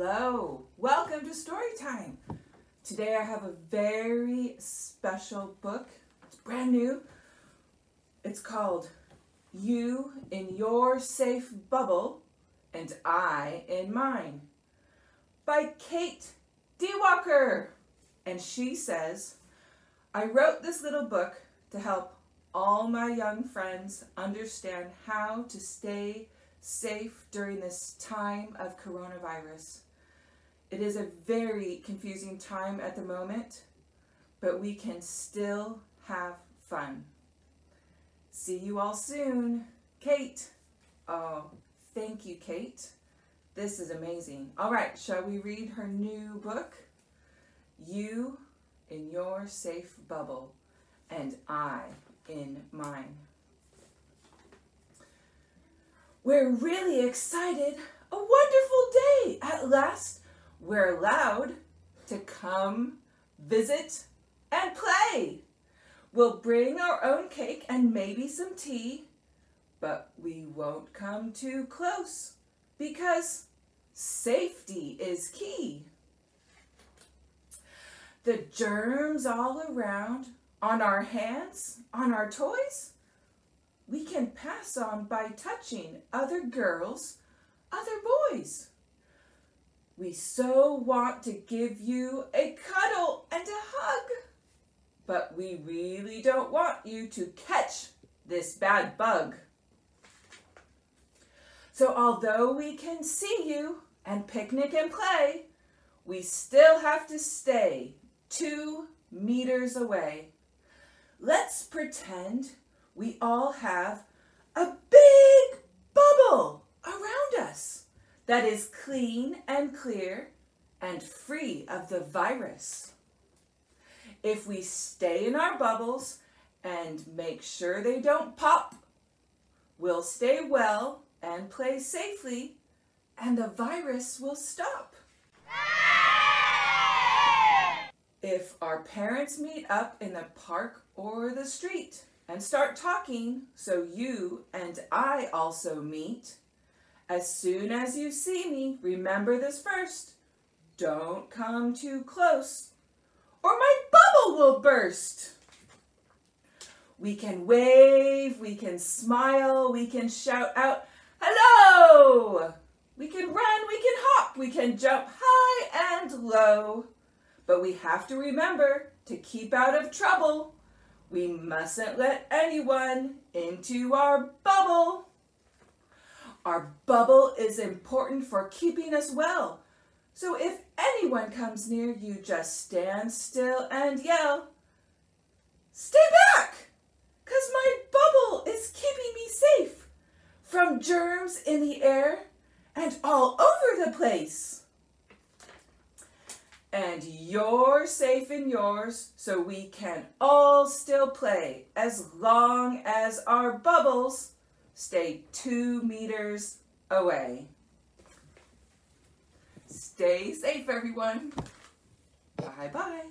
Hello, welcome to Story Time. Today I have a very special book. It's brand new. It's called You in Your Safe Bubble and I in Mine by Kate D. Walker. And she says, I wrote this little book to help all my young friends understand how to stay safe during this time of coronavirus. It is a very confusing time at the moment, but we can still have fun. See you all soon. Kate. Oh, thank you, Kate. This is amazing. All right, shall we read her new book? You in your safe bubble, and I in mine. We're really excited. A wonderful day. At last, we're allowed to come, visit, and play. We'll bring our own cake and maybe some tea, but we won't come too close because safety is key. The germs all around, on our hands, on our toys, we can pass on by touching other girls, other boys. We so want to give you a cuddle and a hug, but we really don't want you to catch this bad bug. So although we can see you and picnic and play, we still have to stay two meters away. Let's pretend we all have a big bubble around us that is clean and clear and free of the virus. If we stay in our bubbles and make sure they don't pop, we'll stay well and play safely and the virus will stop. If our parents meet up in the park or the street, and start talking so you and I also meet. As soon as you see me, remember this first. Don't come too close or my bubble will burst. We can wave, we can smile, we can shout out, hello! We can run, we can hop, we can jump high and low. But we have to remember to keep out of trouble we mustn't let anyone into our bubble. Our bubble is important for keeping us well. So if anyone comes near you, just stand still and yell, Stay back! Cause my bubble is keeping me safe from germs in the air and all over the place and you're safe in yours so we can all still play as long as our bubbles stay two meters away. Stay safe, everyone. Bye-bye.